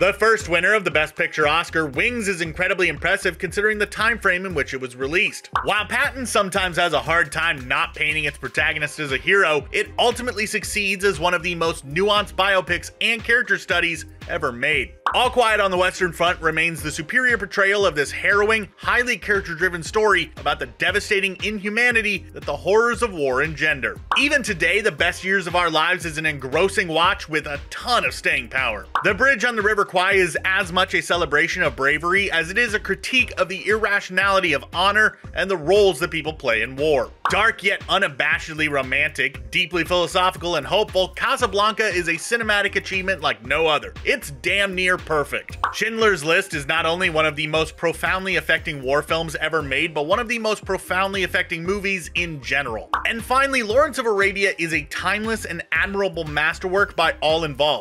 The first winner of the Best Picture Oscar, Wings is incredibly impressive considering the time frame in which it was released. While Patton sometimes has a hard time not painting its protagonist as a hero, it ultimately succeeds as one of the most nuanced biopics and character studies ever made. All Quiet on the Western Front remains the superior portrayal of this harrowing, highly character-driven story about the devastating inhumanity that the horrors of war engender. Even today, The Best Years of Our Lives is an engrossing watch with a ton of staying power. The Bridge on the River Kwai is as much a celebration of bravery as it is a critique of the irrationality of honor and the roles that people play in war. Dark yet unabashedly romantic, deeply philosophical and hopeful, Casablanca is a cinematic achievement like no other. It's damn near perfect. Schindler's List is not only one of the most profoundly affecting war films ever made, but one of the most profoundly affecting movies in general. And finally, Lawrence of Arabia is a timeless and admirable masterwork by all involved.